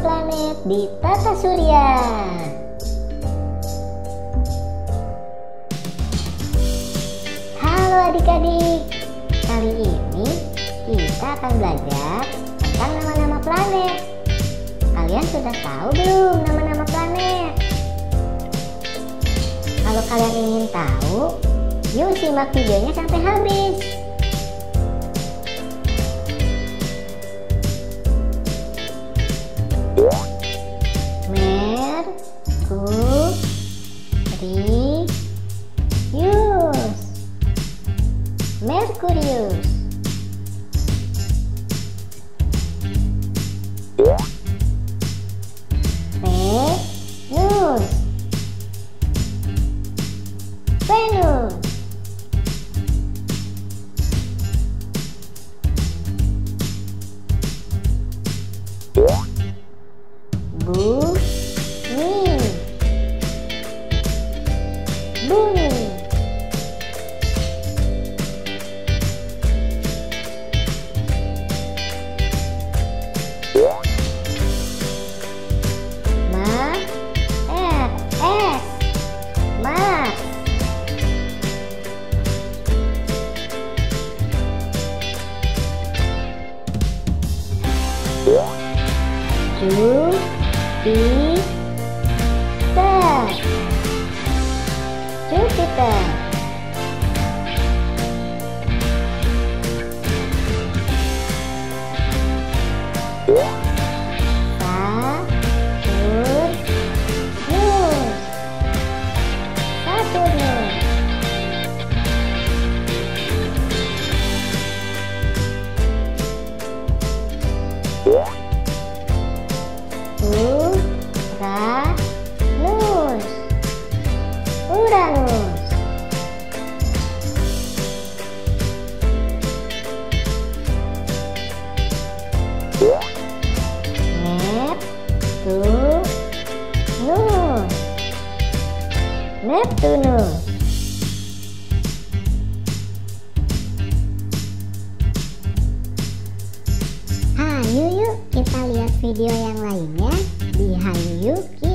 di Tata Surya. Halo adik-adik, kali ini kita akan belajar tentang nama-nama planet. Kalian sudah tahu belum nama-nama planet? Kalau kalian ingin tahu, yuk simak videonya sampai habis. Mercury, to reuse Mercurius. Boom! Two, three. Jupiter Saturnus Neptunus Hayu yuk kita lihat video yang lainnya di Hayu Yuk. Kids Channel